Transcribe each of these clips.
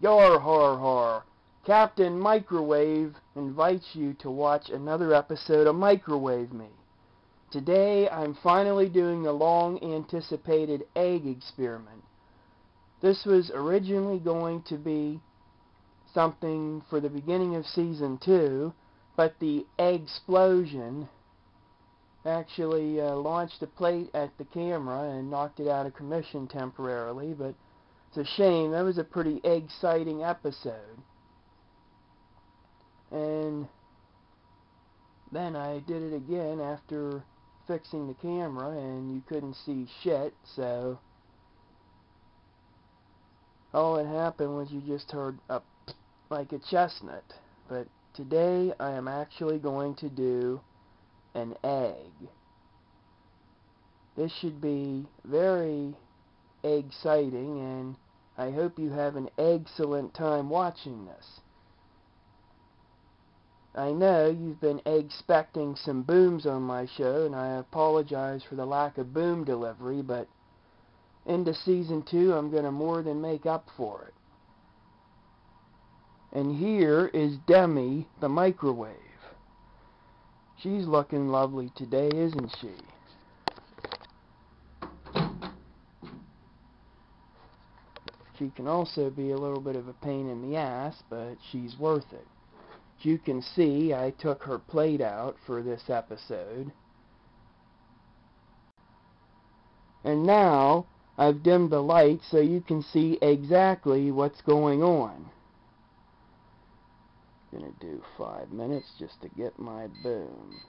Yar har har. Captain Microwave invites you to watch another episode of Microwave Me. Today I'm finally doing the long anticipated egg experiment. This was originally going to be something for the beginning of season 2, but the egg explosion actually uh, launched a plate at the camera and knocked it out of commission temporarily, but it's a shame. That was a pretty exciting episode. And then I did it again after fixing the camera and you couldn't see shit, so all that happened was you just heard a like a chestnut. But today I am actually going to do an egg. This should be very exciting and I hope you have an excellent time watching this. I know you've been expecting some booms on my show and I apologize for the lack of boom delivery but into season 2 I'm going to more than make up for it. And here is Demi the microwave. She's looking lovely today, isn't she? She can also be a little bit of a pain in the ass, but she's worth it. As you can see, I took her plate out for this episode. And now, I've dimmed the light so you can see exactly what's going on. I'm Gonna do five minutes just to get my boom.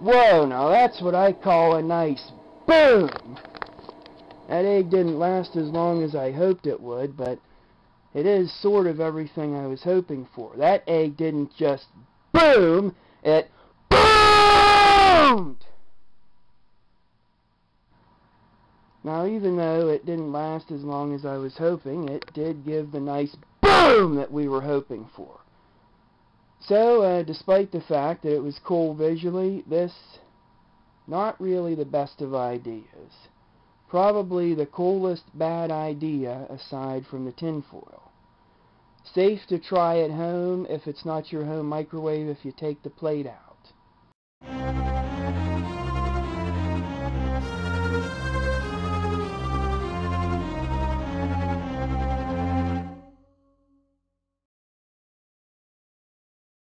Whoa, now that's what I call a nice boom! That egg didn't last as long as I hoped it would, but it is sort of everything I was hoping for. That egg didn't just boom, it boomed! Now, even though it didn't last as long as I was hoping, it did give the nice boom that we were hoping for. So, uh, despite the fact that it was cool visually, this, not really the best of ideas. Probably the coolest bad idea aside from the tinfoil. Safe to try at home if it's not your home microwave if you take the plate out.